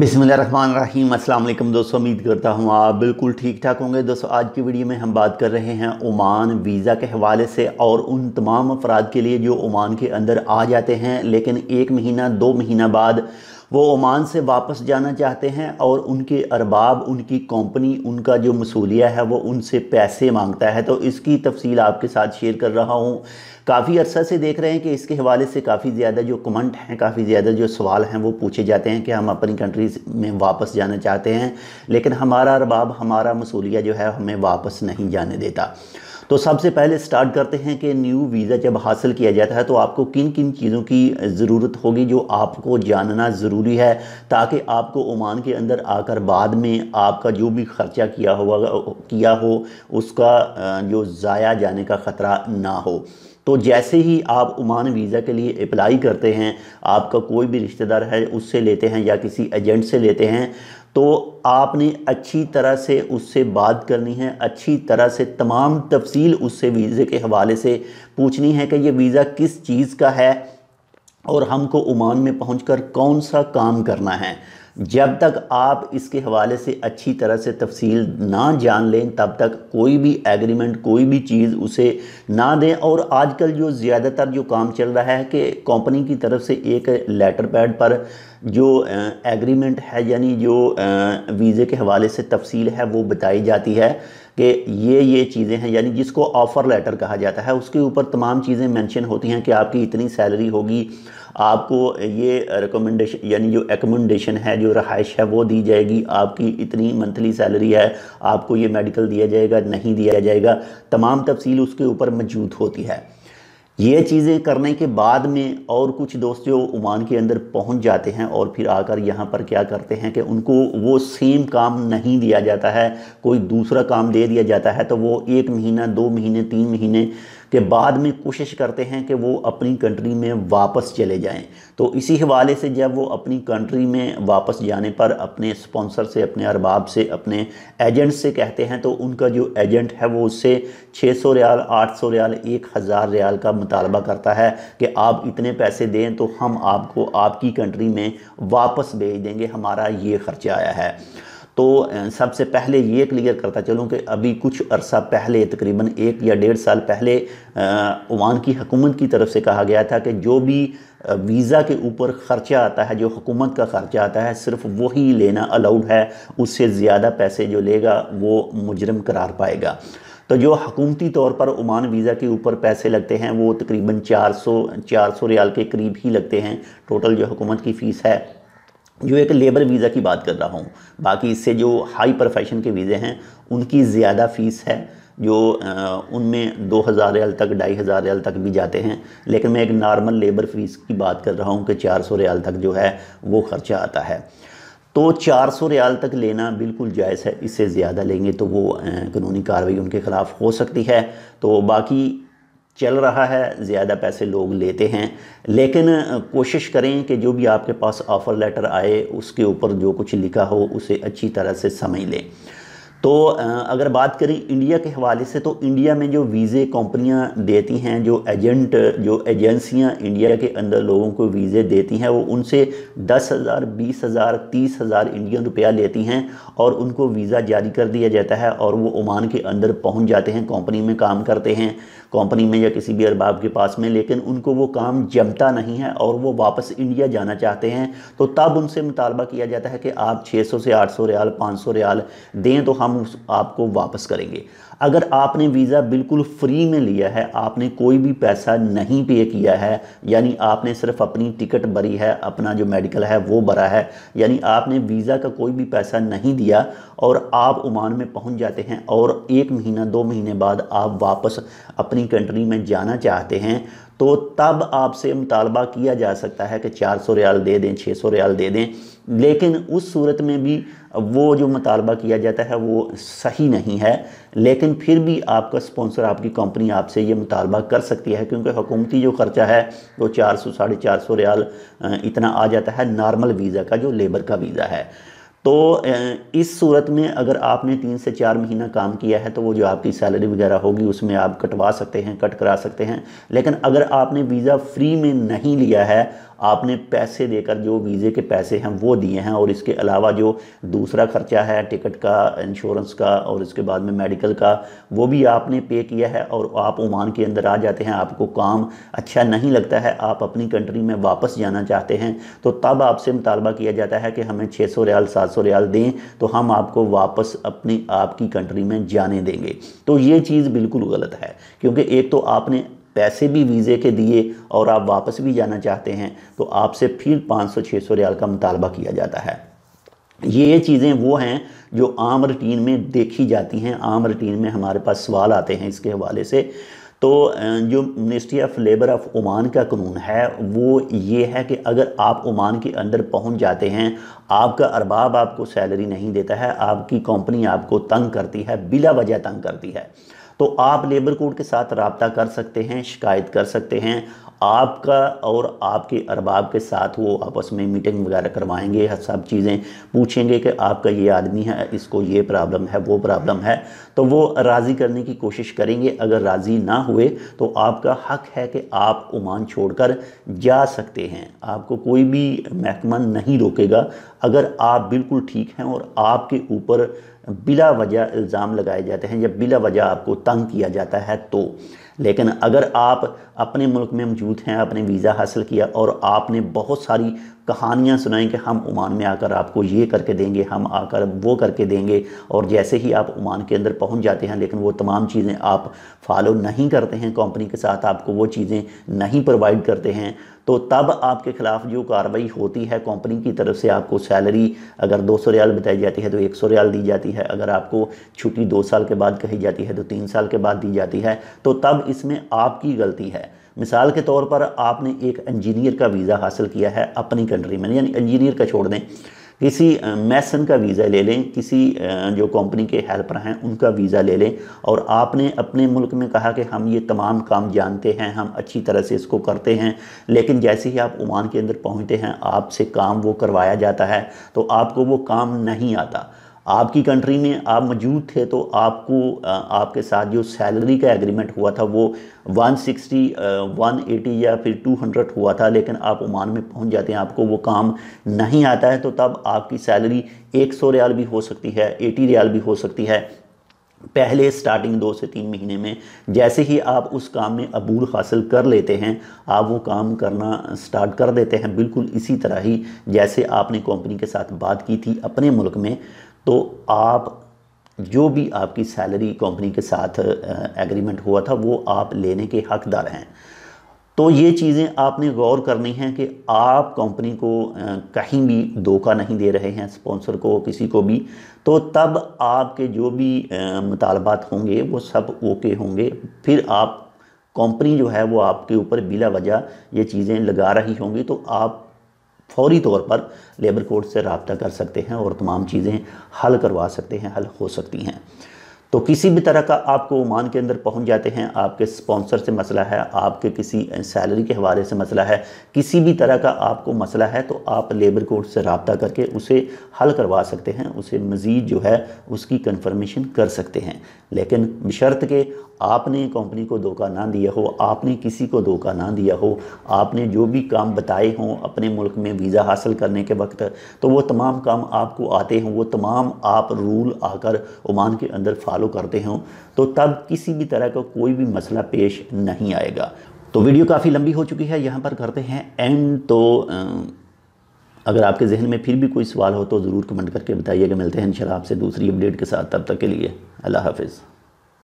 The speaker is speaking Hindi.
बिसमीम अल्लाम दोस्तों, उम्मीद करता हूँ आप बिल्कुल ठीक ठाक होंगे। दोस्तों, आज की वीडियो में हम बात कर रहे हैं ओमान वीज़ा के हवाले से और उन तमाम अफराद के लिए जो ओमान के अंदर आ जाते हैं, लेकिन एक महीना, दो महीना बाद वो ओमान से वापस जाना चाहते हैं और उनके अरबाब, उनकी कंपनी, उनका जो मसूलिया है, वो उनसे पैसे माँगता है। तो इसकी तफसील आपके साथ शेयर कर रहा हूँ। काफ़ी अर्सा से देख रहे हैं कि इसके हवाले से काफ़ी ज़्यादा जो कमेंट हैं, काफ़ी ज़्यादा जो सवाल हैं, वो पूछे जाते हैं कि हम अपनी कंट्रीज़ में वापस जाना चाहते हैं, लेकिन हमारा अरबाब, हमारा मसूलिया जो है, हमें वापस नहीं जाने देता। तो सबसे पहले स्टार्ट करते हैं कि न्यू वीज़ा जब हासिल किया जाता है तो आपको किन किन चीज़ों की ज़रूरत होगी जो आपको जानना ज़रूरी है, ताकि आपको ओमान के अंदर आकर बाद में आपका जो भी ख़र्चा किया हुआ, किया हो, उसका जो ज़ाया जाने का ख़तरा ना हो। तो जैसे ही आप ओमान वीज़ा के लिए अप्लाई करते हैं, आपका कोई भी रिश्तेदार है, उससे लेते हैं या किसी एजेंट से लेते हैं तो आपने अच्छी तरह से उससे बात करनी है, अच्छी तरह से तमाम तफसील उससे वीज़े के हवाले से पूछनी है कि ये वीज़ा किस चीज़ का है और हमको ओमान में पहुंचकर कौन सा काम करना है। जब तक आप इसके हवाले से अच्छी तरह से तफसील ना जान लें, तब तक कोई भी एग्रीमेंट, कोई भी चीज़ उसे ना दें। और आजकल जो ज़्यादातर जो काम चल रहा है कि कंपनी की तरफ़ से एक लेटर पैड पर जो एग्रीमेंट है, यानी जो वीज़े के हवाले से तफसील है, वो बताई जाती है। कि ये ये चीज़ें हैं, यानी जिसको ऑफ़र लेटर कहा जाता है, उसके ऊपर तमाम चीज़ें मेंशन होती हैं कि आपकी इतनी सैलरी होगी, आपको ये रिकमेंडेशन यानी जो एकमेंडेशन है, जो रहाइश है, वो दी जाएगी, आपकी इतनी मंथली सैलरी है, आपको ये मेडिकल दिया जाएगा, नहीं दिया जाएगा, तमाम तफसील उसके ऊपर मौजूद होती है। ये चीज़ें करने के बाद में और कुछ दोस्त जो ओमान के अंदर पहुँच जाते हैं और फिर आकर यहाँ पर क्या करते हैं कि उनको वो सेम काम नहीं दिया जाता है, कोई दूसरा काम दे दिया जाता है तो वो एक महीना, दो महीने, तीन महीने के बाद में कोशिश करते हैं कि वो अपनी कंट्री में वापस चले जाएँ। तो इसी हवाले से जब वो अपनी कंट्री में वापस जाने पर अपने स्पॉन्सर से, अपने अरबाब से, अपने एजेंट से कहते हैं तो उनका जो एजेंट है वो उससे 600 रियाल 800 रियाल, एक हज़ार रियाल का मुतालबा करता है कि आप इतने पैसे दें तो हम आपको आपकी कंट्री में वापस भेज देंगे, हमारा ये ख़र्चा आया है। तो सबसे पहले ये क्लियर करता चलूँ कि अभी कुछ अरसा पहले, तकरीबन एक या डेढ़ साल पहले ओमान की हुकूमत की तरफ़ से कहा गया था कि जो भी वीज़ा के ऊपर ख़र्चा आता है, जो हुकूमत का ख़र्चा आता है, सिर्फ़ वही लेना अलाउड है, उससे ज़्यादा पैसे जो लेगा, वो मुजरम करार पाएगा। तो जो हकूमती तौर पर ओमान वीज़ा के ऊपर पैसे लगते हैं, वो तकरीबन 400 400 रियाल के करीब ही लगते हैं, टोटल जो हुकूमत की फ़ीस है जो एक लेबर वीज़ा की बात कर रहा हूँ, बाकी इससे जो हाई प्रोफेशन के वीज़े हैं, उनकी ज़्यादा फ़ीस है, जो उनमें दो हज़ार रियाल तक, ढाई हज़ार रियाल तक भी जाते हैं। लेकिन मैं एक नॉर्मल लेबर फ़ीस की बात कर रहा हूँ कि चार सौ रियाल तक जो है, वो ख़र्चा आता है। तो चार सौ रियाल तक लेना बिल्कुल जायज़ है, इससे ज़्यादा लेंगे तो वो कानूनी कार्रवाई उनके ख़िलाफ़ हो सकती है। तो बाकी चल रहा है, ज़्यादा पैसे लोग लेते हैं। लेकिन कोशिश करें कि जो भी आपके पास ऑफ़र लेटर आए, उसके ऊपर जो कुछ लिखा हो, उसे अच्छी तरह से समझ लें। तो अगर बात करें इंडिया के हवाले से तो इंडिया में जो वीज़े कंपनियाँ देती हैं, जो एजेंट जो एजेंसियाँ इंडिया के अंदर लोगों को वीज़े देती हैं, वो उनसे दस हज़ार, बीस हज़ार, तीस हज़ार इंडियन रुपया लेती हैं और उनको वीज़ा जारी कर दिया जाता है और वो ओमान के अंदर पहुँच जाते हैं कंपनी में काम करते हैं। कंपनी में या किसी भी अरबाब के पास में, लेकिन उनको वो काम जमता नहीं है और वो वापस इंडिया जाना चाहते हैं। तो तब उनसे मुतालबा किया जाता है कि आप 600 से 800 रियाल 500 रियाल दें तो हम आपको वापस करेंगे। अगर आपने वीज़ा बिल्कुल फ्री में लिया है, आपने कोई भी पैसा नहीं पे किया है, यानी आपने सिर्फ़ अपनी टिकट भरी है, अपना जो मेडिकल है वो भरा है, यानी आपने वीज़ा का कोई भी पैसा नहीं दिया और आप ओमान में पहुँच जाते हैं और एक महीना, दो महीने बाद आप वापस अपनी कंट्री में जाना चाहते हैं तो तब आपसे मुतालबा किया जा सकता है कि 400 रियाल दे दें 600 रियाल दे दें। लेकिन उस सूरत में भी वो जो मुतालबा किया जाता है, वो सही नहीं है। लेकिन फिर भी आपका स्पॉन्सर, आपकी कंपनी आपसे ये मुतालबा कर सकती है, क्योंकि हुकूमती जो ख़र्चा है, वो चार सौ, साढ़े चार सौ रियाल इतना आ जाता है, नॉर्मल वीज़ा का, जो लेबर का वीज़ा है। तो इस सूरत में अगर आपने तीन से चार महीना काम किया है तो वो जो आपकी सैलरी वगैरह होगी, उसमें आप कटवा सकते हैं, कट करा सकते हैं। लेकिन अगर आपने वीज़ा फ्री में नहीं लिया है आपने पैसे देकर जो वीज़े के पैसे हैं वो दिए हैं और इसके अलावा जो दूसरा खर्चा है, टिकट का इंश्योरेंस का और इसके बाद में मेडिकल का, वो भी आपने पे किया है और आप ओमान के अंदर आ जाते हैं, आपको काम अच्छा नहीं लगता है, आप अपनी कंट्री में वापस जाना चाहते हैं तो तब आपसे मुतालबा किया जाता है कि हमें छः सौ रियाल, सात सौ रियाल दें तो हम आपको वापस अपनी, आपकी कंट्री में जाने देंगे। तो ये चीज़ बिल्कुल गलत है, क्योंकि एक तो आपने पैसे भी वीज़े के दिए और आप वापस भी जाना चाहते हैं तो आपसे फिर 500-600 रियाल का मुतालबा किया जाता है। ये चीज़ें वो हैं जो आम रूटीन में देखी जाती हैं, आम रूटीन में हमारे पास सवाल आते हैं इसके हवाले से। तो जो ministry of labour of Oman का कानून है, वो ये है कि अगर आप ओमान के अंदर पहुँच जाते हैं, आपका अरबाब आपको सैलरी नहीं देता है, आपकी कंपनी आपको तंग करती है, बिला वजह तंग करती है। तो आप लेबर कोड के साथ रबता कर सकते हैं, शिकायत कर सकते हैं। आपका और आपके अरबाब के साथ वो आपस में मीटिंग वगैरह करवाएँगे सब चीज़ें पूछेंगे कि आपका ये आदमी है, इसको ये प्रॉब्लम है, वो प्रॉब्लम है। तो वो राज़ी करने की कोशिश करेंगे। अगर राज़ी ना हुए तो आपका हक है कि आप ओमान छोड़कर जा सकते हैं। आपको कोई भी महकमा नहीं रोकेगा। अगर आप बिल्कुल ठीक हैं और आपके ऊपर बिला वजह इल्ज़ाम लगाए जाते हैं या बिला वजह आपको तंग किया जाता है तो। लेकिन अगर आप अपने मुल्क में मौजूद हैं, आपने वीज़ा हासिल किया और आपने बहुत सारी कहानियाँ सुनाई कि हम ओमान में आकर आपको ये करके देंगे, हम आकर वो करके देंगे और जैसे ही आप ओमान के अंदर पहुँच जाते हैं, लेकिन वो तमाम चीज़ें आप फॉलो नहीं करते हैं कंपनी के साथ, आपको वो चीज़ें नहीं प्रोवाइड करते हैं तो तब आपके ख़िलाफ़ जो कार्रवाई होती है कंपनी की तरफ़ से, आपको सैलरी अगर दो सौ रियाल बताई जाती है तो एक सौ रियाल दी जाती है, अगर आपको छुट्टी दो साल के बाद कही जाती है तो तीन साल के बाद दी जाती है तो तब इसमें आपकी गलती है। मिसाल के तौर पर आपने एक इंजीनियर का वीज़ा हासिल किया है अपनी कंट्री में, यानी इंजीनियर का छोड़ दें। किसी मैसन का वीज़ा ले लें, किसी जो कंपनी के हेल्पर हैं, उनका वीज़ा ले लें। और आपने अपने मुल्क में कहा कि हम ये तमाम काम जानते हैं, हम अच्छी तरह से इसको करते हैं, लेकिन जैसे ही आप ओमान के अंदर पहुँचते हैं, आपसे काम वो करवाया जाता है तो आपको वो काम नहीं आता। आपकी कंट्री में आप मौजूद थे तो आपको आपके साथ जो सैलरी का एग्रीमेंट हुआ था वो 160, 180 या फिर 200 हुआ था लेकिन आप ओमान में पहुँच जाते हैं आपको वो काम नहीं आता है तो तब आपकी सैलरी 100 रियाल भी हो सकती है 80 रियाल भी हो सकती है पहले स्टार्टिंग दो से तीन महीने में। जैसे ही आप उस काम में अबूर हासिल कर लेते हैं आप वो काम करना स्टार्ट कर देते हैं बिल्कुल इसी तरह ही जैसे आपने कंपनी के साथ बात की थी अपने मुल्क में तो आप, जो भी आपकी सैलरी कंपनी के साथ एग्रीमेंट हुआ था, वो आप लेने के हकदार हैं। तो ये चीज़ें आपने गौर करनी है कि आप कंपनी को कहीं भी धोखा नहीं दे रहे हैं स्पॉन्सर को, किसी को भी। तो तब आपके जो भी मुतालबात होंगे, वो सब ओके होंगे। फिर आप कंपनी जो है, वो आपके ऊपर बिला वजह ये चीज़ें लगा रही होंगी। तो आप फौरी तौर पर लेबर कोर्ट से रबता कर सकते हैं और तमाम चीज़ें हल करवा सकते हैं, हल हो सकती हैं। तो किसी भी तरह का आपको ओमान के अंदर पहुँच जाते हैं, आपके स्पॉन्सर से मसला है, आपके किसी सैलरी के हवाले से मसला है, किसी भी तरह का आपको मसला है तो आप लेबर कोर्ट से रबता करके उसे हल करवा सकते हैं, उसे मज़ीद जो है उसकी कन्फर्मेशन कर सकते हैं। लेकिन बशर्त के आपने कंपनी को धोखा ना दिया हो, आपने किसी को धोखा ना दिया हो, आपने जो भी काम बताए हों अपने मुल्क में वीज़ा हासिल करने के वक्त तो वो तमाम काम आपको आते हों, वो तमाम आप रूल आकर ओमान के अंदर फॉलो करते हों तो तब किसी भी तरह का कोई भी मसला पेश नहीं आएगा। तो वीडियो काफ़ी लंबी हो चुकी है, यहाँ पर करते हैं एंड तो अगर आपके जहन में फिर भी कोई सवाल हो तो ज़रूर कमेंट करके बताइएगा। मिलते हैं इंशाल्लाह आपसे दूसरी अपडेट के साथ, तब तक के लिए अल्लाह हाफिज़।